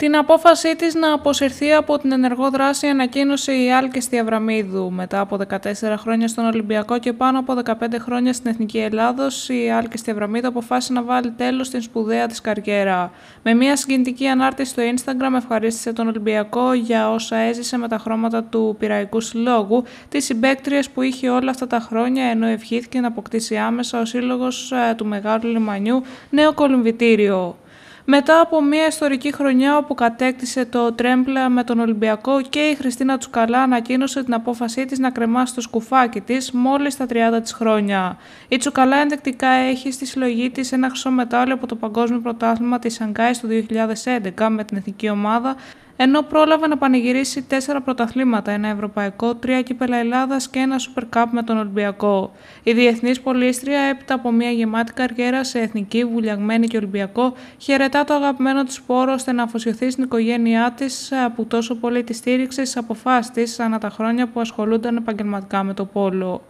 Την απόφασή της να αποσυρθεί από την ενεργό δράση ανακοίνωσε η Άλκη Στιαβραμίδου. Μετά από 14 χρόνια στον Ολυμπιακό και πάνω από 15 χρόνια στην Εθνική Ελλάδος, η Άλκη Στιαβραμίδου αποφάσισε να βάλει τέλος στην σπουδαία της καριέρα. Με μια συγκινητική ανάρτηση στο Instagram ευχαρίστησε τον Ολυμπιακό για όσα έζησε με τα χρώματα του Πυραϊκού Συλλόγου, τις συμπέκτριες που είχε όλα αυτά τα χρόνια, ενώ ευχήθηκε να αποκτήσει άμεσα ο σύλλογος ε, του Μεγάλου Λιμανιού νέο κολυμβητήριο. Μετά από μια ιστορική χρονιά όπου κατέκτησε το τρέμπλα με τον Ολυμπιακό και η Χριστίνα Τσουκαλά ανακοίνωσε την απόφασή της να κρεμάσει το σκουφάκι της μόλις στα 30 της χρόνια. Η Τσουκαλά ενδεικτικά έχει στη συλλογή της ένα χρυσό μετάλλιο από το Παγκόσμιο Πρωτάθλημα της Σανγκάης του 2011 με την εθνική ομάδα ενώ πρόλαβε να πανηγυρίσει τέσσερα πρωταθλήματα, ένα ευρωπαϊκό, τρία κύπελα Ελλάδας και ένα Super Cup με τον Ολυμπιακό. Η διεθνής πολίστρια, έπειτα από μια γεμάτη καριέρα σε εθνική, βουλιαγμένη και Ολυμπιακό, χαιρετά το αγαπημένο της πόρο ώστε να αφοσιωθεί στην οικογένειά της που τόσο πολύ τη στήριξε στις αποφάσεις της ανά τα χρόνια που ασχολούνταν επαγγελματικά με το πόλο.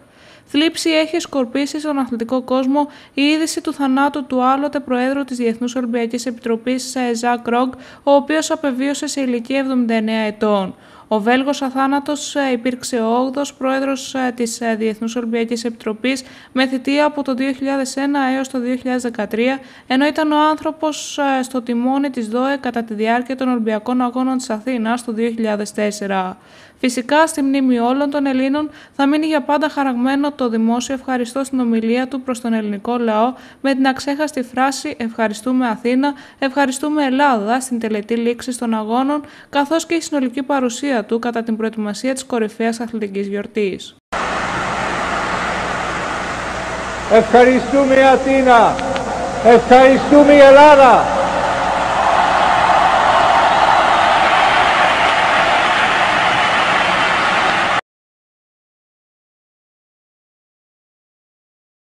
Θλίψη έχει σκορπίσει στον αθλητικό κόσμο η είδηση του θανάτου του άλλοτε Προέδρου της Διεθνούς Ολυμπιακής Επιτροπής, Ζακ Ρόγκ, ο οποίος απεβίωσε σε ηλικία 79 ετών. Ο Βέλγος αθάνατος ε, υπήρξε ο 8ος πρόεδρος ε, της ε, Διεθνούς Ολυμπιακής Επιτροπής με θητεία από το 2001 έως το 2013, ενώ ήταν ο άνθρωπος στο τιμόνι της ΔΟΕ κατά τη διάρκεια των Ολυμπιακών Αγώνων της Αθήνας το 2004. Φυσικά, στη μνήμη όλων των Ελλήνων θα μείνει για πάντα χαραγμένο το δημόσιο ευχαριστώ στην ομιλία του προς τον ελληνικό λαό με την αξέχαστη φράση «Ευχαριστούμε Αθήνα, ευχαριστούμε Ελλάδα» στην τελετή λήξη των αγώνων, καθώς και η συνολική παρουσία του κατά την προετοιμασία της κορυφαίας αθλητικής γιορτής. Ευχαριστούμε Αθήνα, ευχαριστούμε Ελλάδα,